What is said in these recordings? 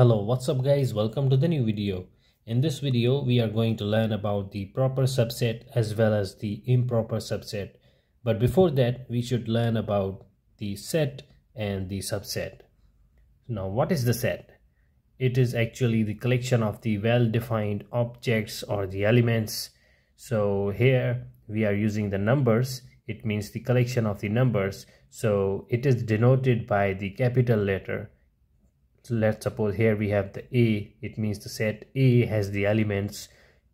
Hello, what's up guys? Welcome to the new video. In this video, we are going to learn about the proper subset as well as the improper subset. But before that, we should learn about the set and the subset. Now, what is the set? It is actually the collection of the well-defined objects or the elements. So here we are using the numbers. It means the collection of the numbers. So it is denoted by the capital letter let's suppose here we have the a. It means the set a has the elements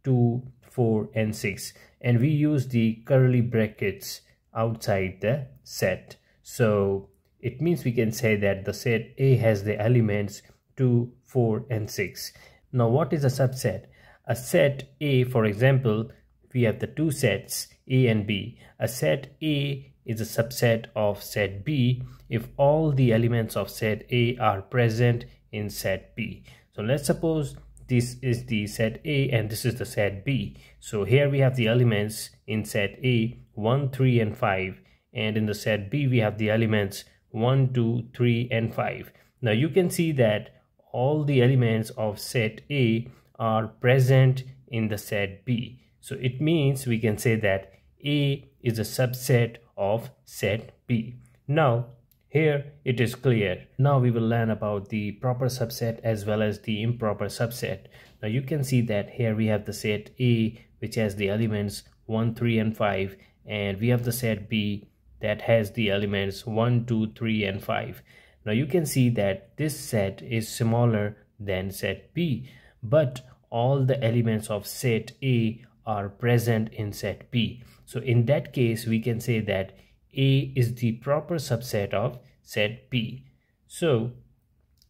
2 4 and 6 and we use the curly brackets outside the set. So it means we can say that the set a has the elements 2 4 and 6 now what is a subset? A set a for example we have the two sets a and b. A set a is a subset of set B if all the elements of set A are present in set B. So let's suppose this is the set A and this is the set B. So here we have the elements in set A 1, 3 and 5 and in the set B we have the elements 1, 2, 3 and 5. Now you can see that all the elements of set A are present in the set B. So it means we can say that A is a subset of set B. Now, here it is clear. Now we will learn about the proper subset as well as the improper subset. Now you can see that here we have the set A which has the elements 1, 3 and 5 and we have the set B that has the elements 1, 2, 3 and 5. Now you can see that this set is smaller than set B but all the elements of set A are present in set B. So in that case, we can say that A is the proper subset of set B. So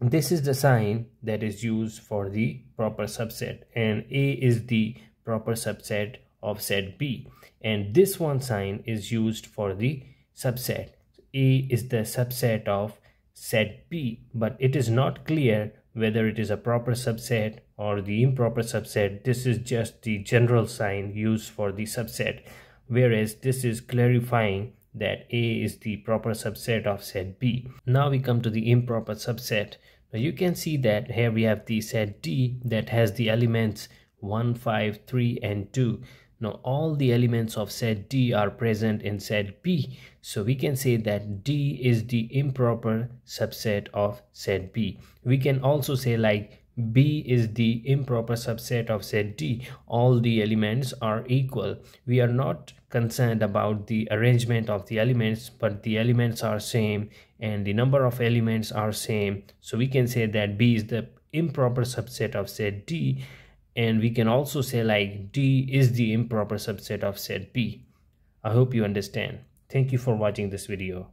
this is the sign that is used for the proper subset and A is the proper subset of set B and this one sign is used for the subset. A is the subset of set B but it is not clear whether it is a proper subset or the improper subset this is just the general sign used for the subset whereas this is clarifying that A is the proper subset of set B. Now we come to the improper subset. Now you can see that here we have the set D that has the elements 1, 5, 3 and 2. Now all the elements of set D are present in set B. So we can say that D is the improper subset of set B. We can also say like B is the improper subset of set D. All the elements are equal. We are not concerned about the arrangement of the elements, but the elements are same and the number of elements are same. So we can say that B is the improper subset of set D and we can also say like D is the improper subset of set B. I hope you understand. Thank you for watching this video.